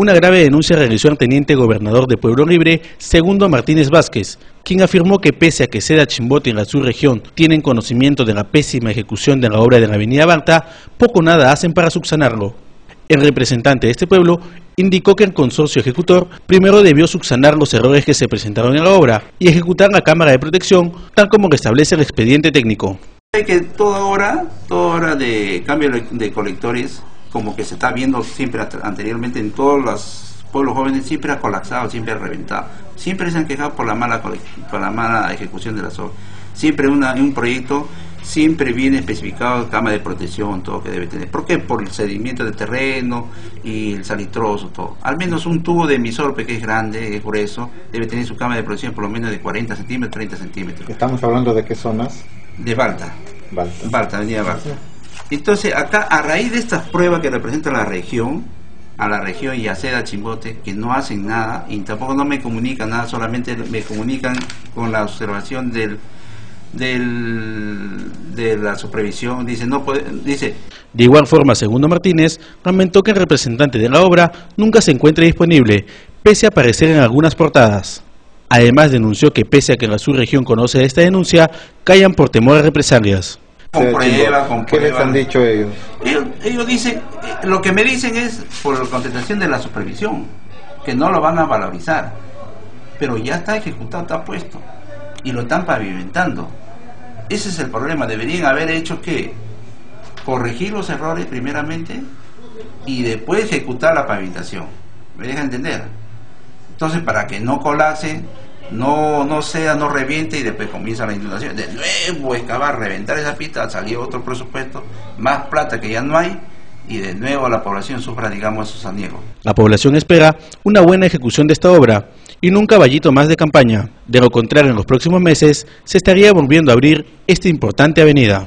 Una grave denuncia realizó el teniente gobernador de Pueblo Libre, Segundo Martínez Vázquez, quien afirmó que pese a que Seda Chimbote y la subregión tienen conocimiento de la pésima ejecución de la obra de la avenida Balta, poco nada hacen para subsanarlo. El representante de este pueblo indicó que el consorcio ejecutor primero debió subsanar los errores que se presentaron en la obra y ejecutar la cámara de protección tal como establece el expediente técnico. Hay que toda hora, toda hora de cambio de colectores como que se está viendo siempre anteriormente en todos los pueblos jóvenes, siempre ha colapsado, siempre ha reventado. Siempre se han quejado por la mala, por la mala ejecución de las obras. Siempre una, un proyecto siempre viene especificado cama de protección, todo que debe tener. ¿Por qué? Por el sedimento del terreno y el salitroso, todo. Al menos un tubo de emisor que es grande, es grueso, debe tener su cama de protección por lo menos de 40 centímetros, 30 centímetros. ¿Estamos hablando de qué zonas? De Balta. Balta. Balta, avenida Balta. Entonces, acá, a raíz de estas pruebas que representa la región, a la región y a Seda Chimbote, que no hacen nada y tampoco no me comunican nada, solamente me comunican con la observación del, del de la supervisión, dice, no puede, dice... De igual forma, Segundo Martínez lamentó que el representante de la obra nunca se encuentre disponible, pese a aparecer en algunas portadas. Además denunció que pese a que la subregión conoce esta denuncia, callan por temor a represalias comprueba, ¿Qué les han dicho ellos? ellos? dicen, eh, lo que me dicen es por la contestación de la supervisión, que no lo van a valorizar, pero ya está ejecutado, está puesto, y lo están pavimentando. Ese es el problema, deberían haber hecho que corregir los errores primeramente y después ejecutar la pavimentación. ¿Me deja entender? Entonces, para que no colapse, no, no sea, no reviente y después comienza la inundación. De nuevo excavar, reventar esa pista, salir otro presupuesto, más plata que ya no hay y de nuevo la población sufra, digamos, esos aniegos. La población espera una buena ejecución de esta obra y un caballito más de campaña. De lo contrario, en los próximos meses se estaría volviendo a abrir esta importante avenida.